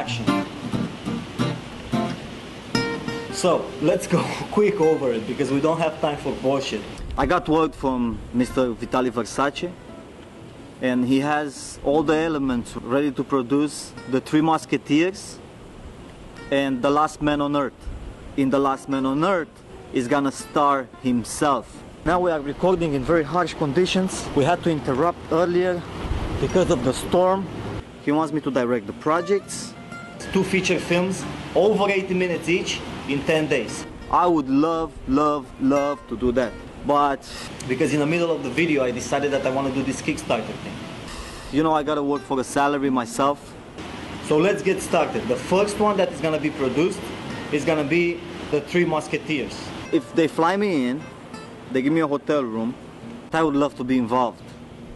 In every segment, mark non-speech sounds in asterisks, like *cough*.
action. So let's go *laughs* quick over it because we don't have time for bullshit. I got word from Mr. Vitali Versace and he has all the elements ready to produce the Three Musketeers and The Last Man on Earth. In The Last Man on Earth, is gonna star himself. Now we are recording in very harsh conditions. We had to interrupt earlier because of the storm. He wants me to direct the projects. Two feature films, over 80 minutes each, in 10 days. I would love, love, love to do that. But because in the middle of the video, I decided that I want to do this Kickstarter thing. You know, I gotta work for a salary myself. So let's get started. The first one that is gonna be produced is gonna be the Three Musketeers. If they fly me in, they give me a hotel room, I would love to be involved.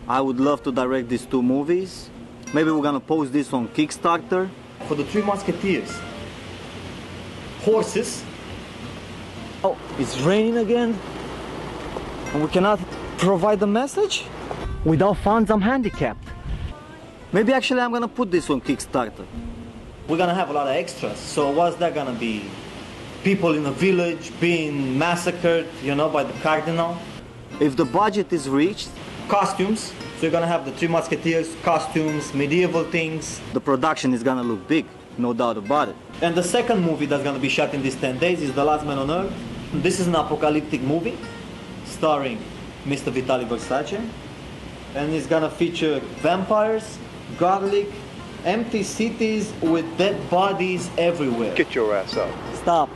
I would love to direct these two movies. Maybe we're gonna post this on Kickstarter. For the Three Musketeers, horses. Oh, it's raining again. And we cannot provide the message? Without funds, I'm handicapped. Maybe actually I'm gonna put this on Kickstarter. We're gonna have a lot of extras. So what's that gonna be? People in a village being massacred, you know, by the cardinal. If the budget is reached, costumes. So you're gonna have the Three Musketeers, costumes, medieval things. The production is gonna look big, no doubt about it. And the second movie that's gonna be shot in these 10 days is The Last Man on Earth. This is an apocalyptic movie starring Mr. Vitali Versace. And it's gonna feature vampires, garlic, empty cities with dead bodies everywhere. Get your ass up. Stop.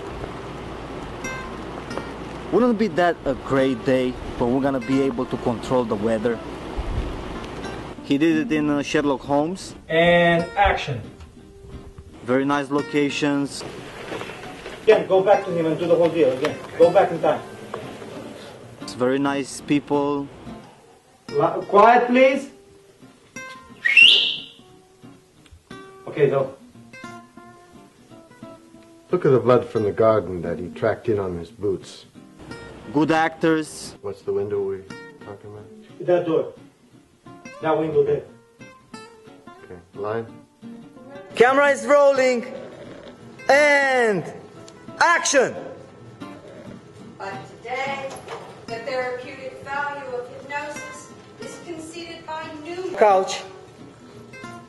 Wouldn't it be that a great day when we're gonna be able to control the weather? He did it in uh, Sherlock Holmes. And action. Very nice locations. Again, go back to him and do the whole deal again. Go back in time. It's very nice people. La- quiet, please. Okay, go. Look at the blood from the garden that he tracked in on his boots. Good actors. What's the window we're talking about? That door. That window there. Okay, line. Camera is rolling. And action. But today, the therapeutic value of hypnosis is conceded by numerous. Couch.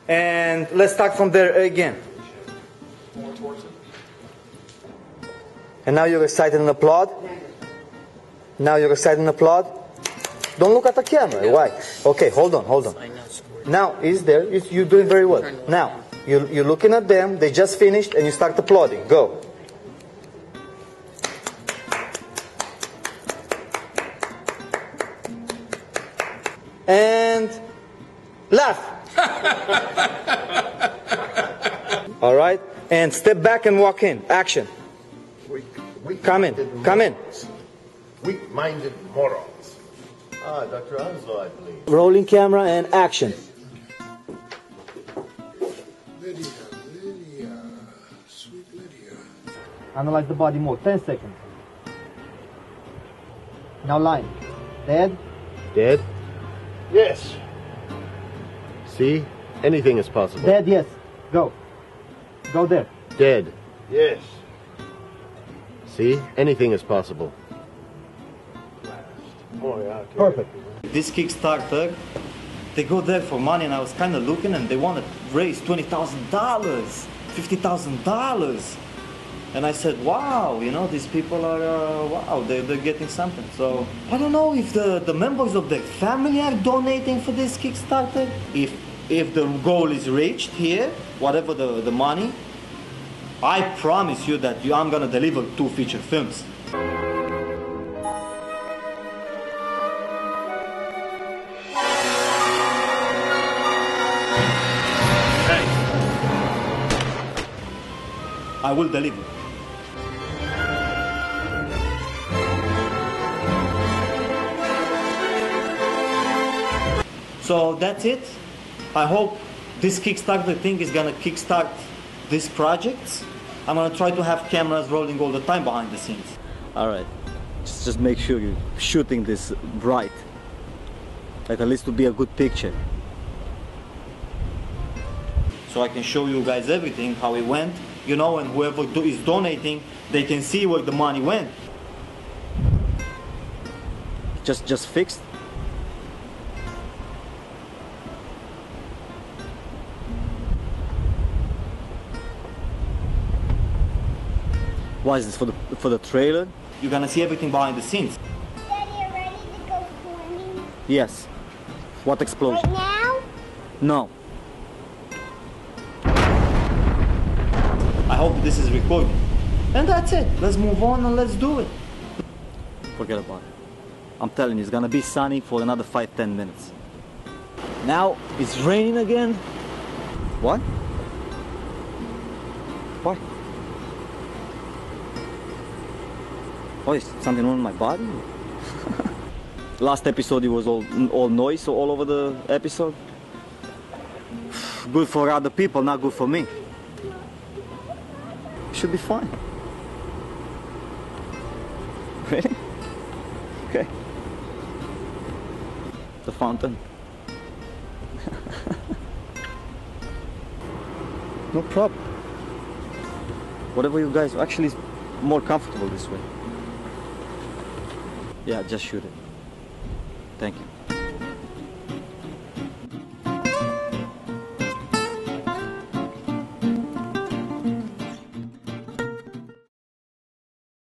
And let's start from there again. And now you're excited and applaud. Now you're excited and applaud. Don't look at the camera. Why? Okay, hold on, hold on. Now, is there? You're doing very well. Now, you're, you're looking at them. They just finished, and you start applauding. Go. And laugh. *laughs* All right, and step back and walk in. Action. Weak, weak Come in, come in. Weak-minded morons. Ah, Dr. Onslow, I believe. Rolling camera and action. Lydia, Lydia, sweet Lydia. Analyze the body more. 10 seconds. Now line. Dead. Dead? Yes. See? Anything is possible. Dead, yes. Go. Go there. Dead. Yes. See? Anything is possible. Perfect. This Kickstarter, they go there for money, and I was kind of looking, and they want to raise twenty thousand dollars, fifty thousand dollars, and I said, "Wow, you know, these people are uh, wow, they they're getting something." So I don't know if the the members of the family are donating for this Kickstarter. If if the goal is reached here, whatever the the money, I promise you that you, I'm gonna deliver two feature films. I will deliver. So that's it. I hope this Kickstarter thing is gonna kickstart this project. I'm gonna try to have cameras rolling all the time behind the scenes. All right, just just make sure you're shooting this bright, like at least to be a good picture. so I can show you guys everything, how it went, you know, and whoever do, is donating, they can see where the money went. Just, just fixed. Why is this for the for the trailer? You're gonna see everything behind the scenes. Daddy, you ready to go swimming? Yes. What explosion? Right now? No. Hope this is recorded. And that's it. Let's move on and let's do it. Forget about it. I'm telling you, it's gonna be sunny for another five, ten minutes. Now it's raining again. What? What? Oh, is something wrong with my body? *laughs* Last episode it was all all noise all over the episode. *sighs* Good for other people, not good for me. Should be fine. Really? Okay. The fountain. *laughs* no problem. Whatever you guys actually is more comfortable this way. Yeah, just shoot it. Thank you.